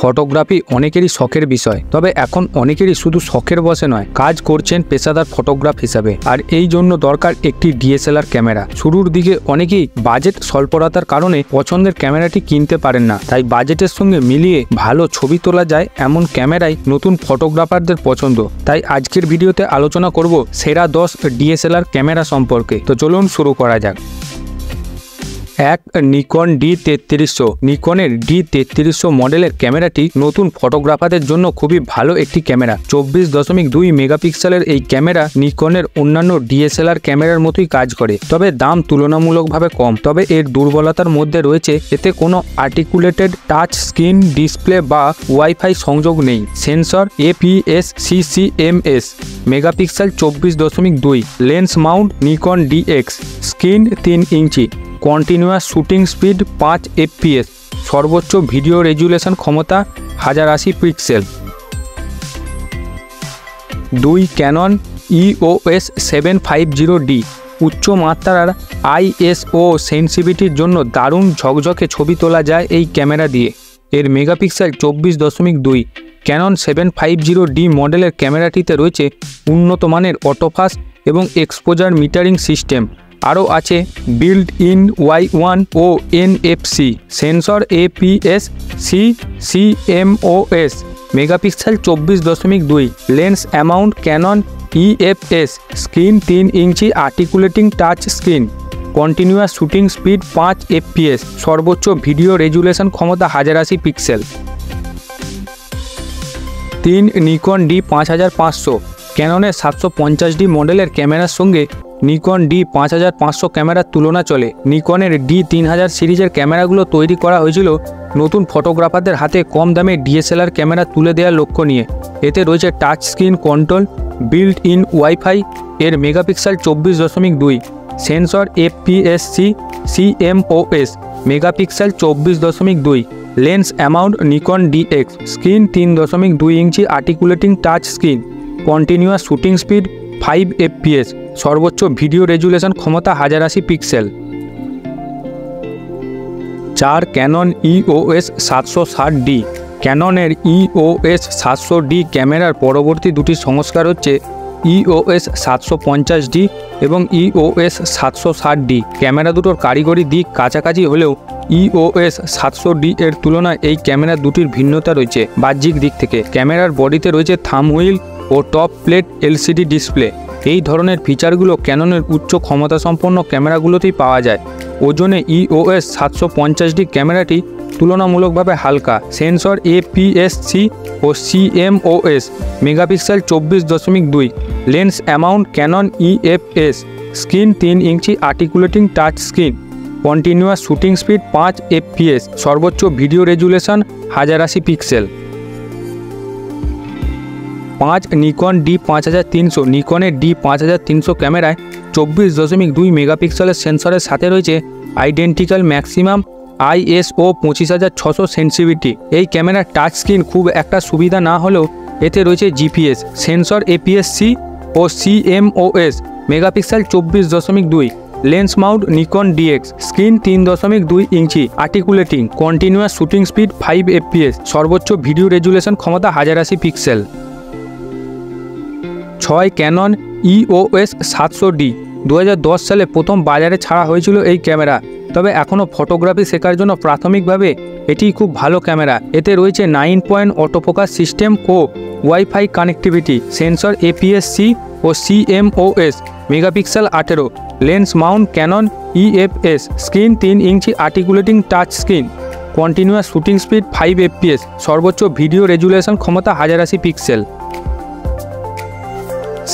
Photography অনেকেরই শখের বিষয়, তবে এখন অনেকেরই শুধু শখের বসে নয়, কাজ করছেন পেশাদার ফটোগ্রাফ হিসাবে। আর এই জন্য দরকার একটি ডিএসএলআর ক্যামেরা। শুরুর দিকে অনেকেই বাজেট স্বল্পতার কারণে পছন্দের ক্যামেরাটি কিনতে পারেন না, তাই বাজেটের সঙ্গে মিলিয়ে ভালো ছবি তোলা যায় এমন ক্যামেরাই নতুন ফটোগ্রাফারদের পছন্দ। তাই আজকের ভিডিওতে আলোচনা করব সেরা দশ ডিএসএলআর ক্যামেরা সম্পর্কে। তো চলুন শুরু করা যাক। এক নিকন ডি তেত্রিশশো। নিকনের ডি তেত্রিশশো মডেলের ক্যামেরাটি নতুন ফটোগ্রাফারদের জন্য খুবই ভালো একটি ক্যামেরা। চব্বিশ দশমিক দুই মেগাপিক্সেলের এই ক্যামেরা নিকনের অন্যান্য ডিএসএলআর ক্যামেরার মতোই কাজ করে, তবে দাম তুলনামূলকভাবে কম। তবে এর দুর্বলতার মধ্যে রয়েছে, এতে কোনো আর্টিকুলেটেড টাচ স্ক্রিন, ডিসপ্লে বা ওয়াইফাই সংযোগ নেই। সেন্সর এপিএস সিসিএমএস মেগাপিক্সেল চব্বিশ দশমিক দুই, lens mount, Nikon DX screen তিন ইঞ্চি। কন্টিনিউয়াস শুটিং স্পিড পাঁচ এফপিএস সর্বোচ্চ ভিডিও রেজুলেশন ক্ষমতা হাজার আশি পিক্সেল দুই Canon EOS seven five zero D উচ্চ মাত্রার আইএসও সেন্সিভিটির জন্য দারুণ ঝকঝকে ছবি তোলা যায় এই ক্যামেরা দিয়ে। এর মেগাপিক্সেল চব্বিশ দশমিক দুই Canon seven five zero D মডেলের ক্যামেরাটিতে রয়েছে উন্নত মানের অটোফাস এবং এক্সপোজার মিটারিং সিস্টেম আরও আছে build in Y one O NFC sensor APS C CMOS megapixel চব্বিশ দশমিক দুই, lens amount Canon EFS screen তিন inch articulating touch screen, continuous shooting speed পাঁচ এফপিএস সর্বোচ্চ ভিডিও রেজুলেশন ক্ষমতা হাজার আশি পিক্সেল। তিন নিকন ডি পাঁচ হাজার পাঁচশো, ক্যাননের সাতশো পঞ্চাশ ডি মডেলের ক্যামেরার সঙ্গে নিকন ডি পাঁচ হাজার পাঁচশো ক্যামেরার তুলনা চলে। নিকনের ডি তিন হাজার সিরিজের ক্যামেরাগুলো তৈরি করা হয়েছিল নতুন ফটোগ্রাফারদের হাতে কম দামে ডিএসএলআর ক্যামেরা তুলে দেওয়ার লক্ষ্য নিয়ে। এতে রয়েছে touch screen control built in WiFi, এর মেগাপিক্সেল চব্বিশ দশমিক দুই, সেন্সর এফপিএসসি, সিএমওএস, মেগাপিক্সেল চব্বিশ দশমিক দুই, lens amount Nikon DX, screen তিন দশমিক দুই inch articulating touch screen, continuous shooting speed five FPS সর্বোচ্চ ভিডিও রেজুলেশন ক্ষমতা হাজার আশি পিক্সেল। চার ক্যানন ইওএস সাতশো ষাট ডি। ক্যাননের ইওএস সাতশো ডি ক্যামেরার পরবর্তী দুটি সংস্কার হচ্ছে ইওএস সাতশো পঞ্চাশ ডি এবং ইওএস সাতশো ষাট ডি। ক্যামেরা দুটোর কারিগরি দিক কাছাকাছি হলেও ইওএস সাতশো ডি এর তুলনায় এই ক্যামেরা দুটির ভিন্নতা রয়েছে বাহ্যিক দিক থেকে। ক্যামেরার বডিতে রয়েছে থাম হুইল ও টপ প্লেট এলসিডি ডিসপ্লে এই ধরনের ফিচারগুলো ক্যাননের উচ্চ ক্ষমতাসম্পন্ন ক্যামেরাগুলোতেই পাওয়া যায়। ওজনে ইওএস সাতশো পঞ্চাশ ডি ক্যামেরাটি তুলনামূলকভাবে হালকা। সেন্সর এপিএসসি ও সিএমওএস মেগাপিক্সেল চব্বিশ দশমিক দুই। Lens amount Canon EFS screen তিন inch articulating touch screen. Continuous shooting speed পাঁচ এফপিএস সর্বোচ্চ ভিডিও রেজুলেশন হাজার আশি পিক্সেল। পাঁচ নিকন ডি পাঁচ হাজার তিনশো। নিকনের ডি পাঁচ হাজার তিনশো ক্যামেরায় চব্বিশ দশমিক দুই মেগাপিক্সেলের সেন্সরের সাথে রয়েছে আইডেন্টিক্যাল ম্যাক্সিমাম আইএসও পঁচিশ হাজার ছশো সেন্সিভিটি এই ক্যামেরার টাচ স্ক্রিন খুব একটা সুবিধা না হলেও এতে রয়েছে জিপিএস সেন্সর এপিএসসি ও সিএমওএস মেগাপিক্সেল চব্বিশ দশমিক দুই lens mount Nikon DX screen তিন দশমিক দুই inch articulating continuous shooting speed five FPS সর্বোচ্চ ভিডিও রেজুলেশন ক্ষমতা হাজার আশি পিক্সেল ছয় ক্যানন ইওএস সাতশো ডি। দু হাজার দশ সালে প্রথম বাজারে ছাড়া হয়েছিল এই ক্যামেরা। তবে এখনও ফটোগ্রাফি শেখার জন্য প্রাথমিকভাবে এটি খুব ভালো ক্যামেরা। এতে রয়েছে নাইন পয়েন্ট অটোফোকাস সিস্টেম ও ওয়াইফাই কানেক্টিভিটি, সেন্সর এপিএসসি ও সিএমওএস মেগাপিক্সেল আঠেরো, lens mount Canon EFS screen তিন inch articulating touch screen, continuous shooting speed five FPS সর্বোচ্চ ভিডিও রেজুলেশন ক্ষমতা হাজার আশি পিক্সেল।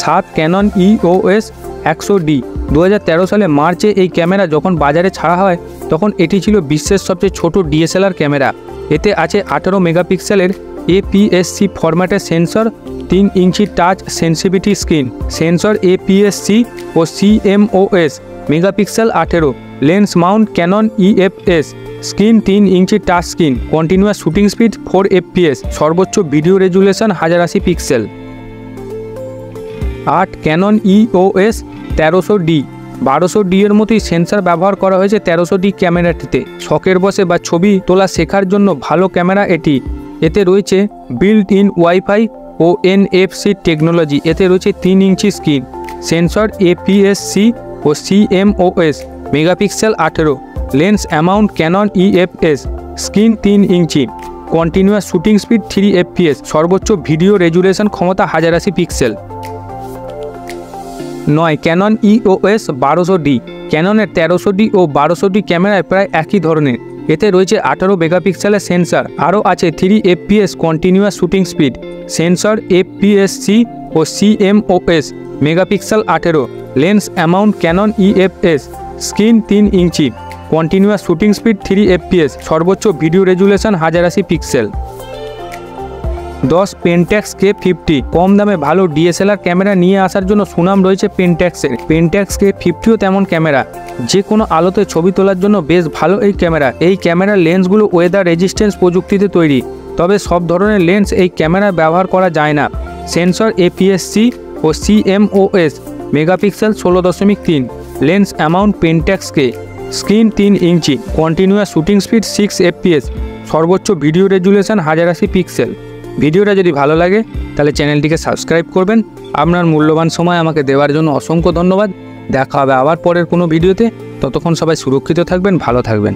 সাত ক্যানন ইওএস একশো ডি দু হাজার তেরো সালে মার্চে এই ক্যামেরা যখন বাজারে ছাড়া হয়, তখন এটি ছিল বিশ্বের সবচেয়ে ছোট ডিএসএলআর ক্যামেরা। এতে আছে আঠারো মেগাপিক্সেলের এপিএসসি ফরম্যাটের সেন্সর, তিন inch touch sensitivity screen, sensor APSC ও সিএমওএস মেগাপিক্সেল আঠেরো, lens mount Canon EFS screen তিন inch touch screen, continuous shooting speed four FPS সর্বোচ্চ ভিডিও রেজুলেশন হাজার আশি পিক্সেল। আট ক্যানন ইওএস তেরোশো ডি। বারোশো ডি এর মতোই সেন্সার ব্যবহার করা হয়েছে তেরোশো ডি ক্যামেরাটিতে। শখের বসে বা ছবি তোলা শেখার জন্য ভালো ক্যামেরা এটি। এতে রয়েছে বিল্ট ইন ওয়াইফাই ও এনএফসি টেকনোলজি এতে রয়েছে তিন ইঞ্চি স্ক্রিন সেন্সর এপিএসসি ও সিএমওএস মেগাপিক্সেল আঠেরো lens amount Canon EFS screen তিন inch continuous shooting speed three FPS সর্বোচ্চ ভিডিও রেজুলেশন ক্ষমতা হাজার আশি পিক্সেল নয় ক্যানন ইওএস বারোশো ডি ক্যাননের তেরোশো ডি ও বারোশো ডি ক্যামেরায় প্রায় একই ধরনের। এতে রয়েছে আঠারো মেগাপিক্সেলের সেন্সর। আরও আছে three FPS continuous shooting speed sensor FPSC ও সিএমওএস মেগাপিক্সেল আঠেরো। Lens amount Canon EFS screen তিন inch. Continuous shooting speed three FPS সর্বোচ্চ ভিডিও রেজুলেশন হাজার আশি পিক্সেল দশ পেন্ট্যাক্স কে ফিফটি কম দামে ভালো ডিএসএলআর ক্যামেরা নিয়ে আসার জন্য সুনাম রয়েছে পেন্ট্যাক্সের পেন্ট্যাক্স কে ফিফটিও তেমন ক্যামেরা। যে কোনো আলোতে ছবি তোলার জন্য বেশ ভালো এই ক্যামেরা। এই ক্যামেরার লেন্সগুলো ওয়েদার রেজিস্ট্যান্স প্রযুক্তিতে তৈরি। তবে সব ধরনের লেন্স এই ক্যামেরা ব্যবহার করা যায় না। সেন্সর এপিএসসি ও সিএমওএস মেগাপিক্সেল ষোলো দশমিক তিন। Lens amount Pentax K screen তিন inch. Continuous shooting speed six FPS সর্বোচ্চ ভিডিও রেজুলেশন হাজার আশি পিক্সেল ভিডিওটা যদি ভালো লাগে, তাহলে চ্যানেলটিকে সাবস্ক্রাইব করবেন। আপনার মূল্যবান সময় আমাকে দেওয়ার জন্য অসংখ্য ধন্যবাদ। দেখা হবে আবার পরের কোনো ভিডিওতে। ততক্ষণ সবাই সুরক্ষিত থাকবেন, ভালো থাকবেন।